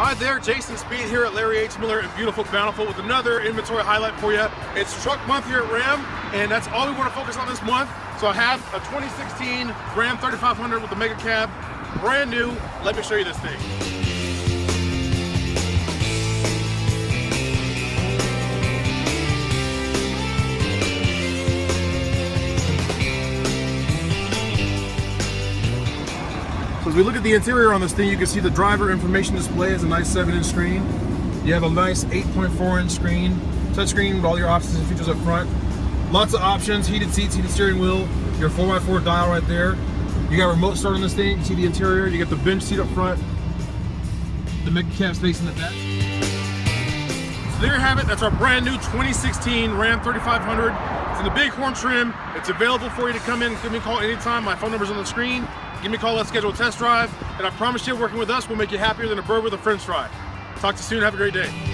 Hi there, Jason Speed here at Larry H. Miller in beautiful Bountiful with another inventory highlight for you. It's truck month here at Ram, and that's all we want to focus on this month. So I have a 2016 Ram 3500 with the Mega Cab, brand new. Let me show you this thing. So as we look at the interior on this thing, you can see the driver information display is a nice 7-inch screen. You have a nice 8.4-inch screen, touchscreen with all your options and features up front. Lots of options, heated seats, heated steering wheel, your 4x4 dial right there. You got remote start on this thing, you see the interior, you got the bench seat up front, the Mega Cab space in the back. So there you have it, that's our brand new 2016 Ram 3500. In the Bighorn trim. It's available for you to come in, give me a call anytime. My phone number's on the screen. Give me a call, let's schedule a test drive. And I promise you, working with us will make you happier than a bird with a french fry. Talk to you soon, have a great day.